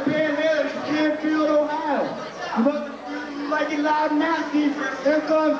Panhandle to Canfield, Ohio. You must like it loud. Here comes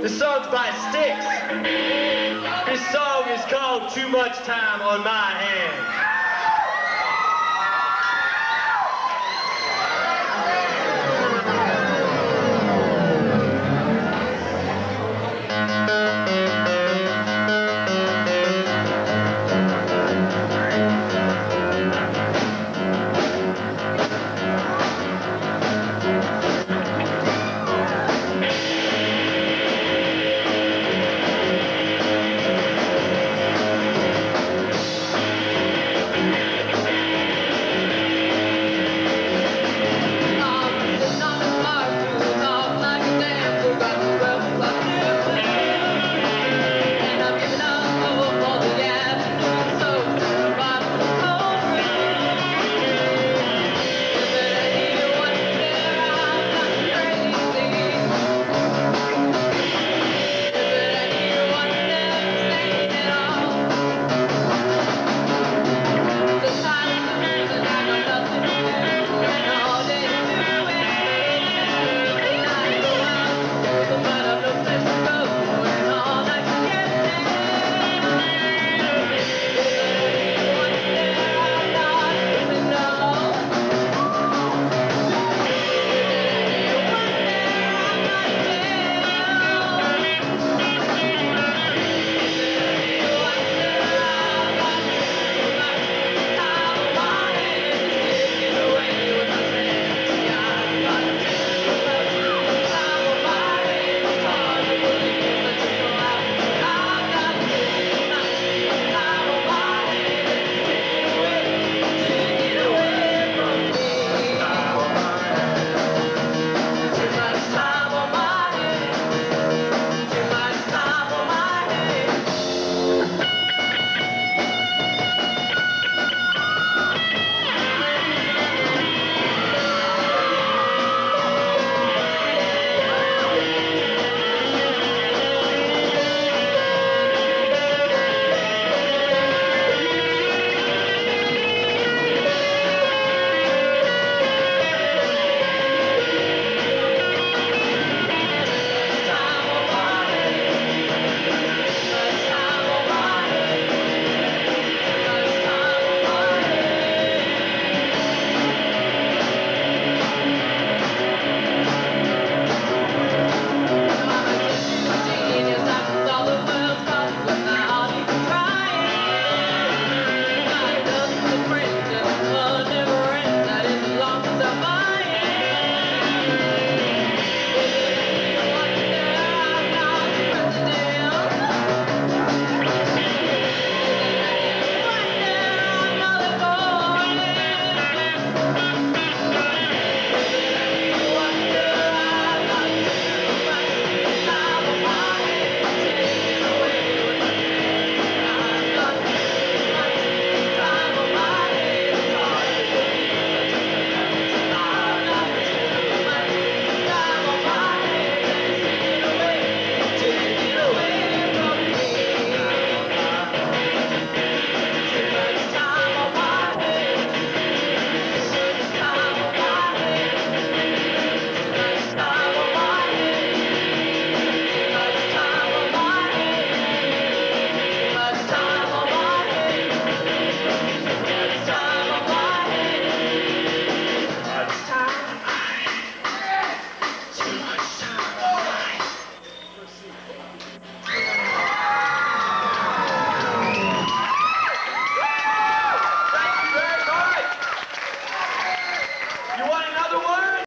The song's by Styx. This song is called Too Much Time on My Hands.